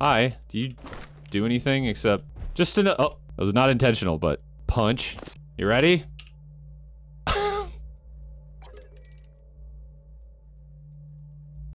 Hi. Do you do anything except just to know? Oh, that was not intentional, but punch. You ready?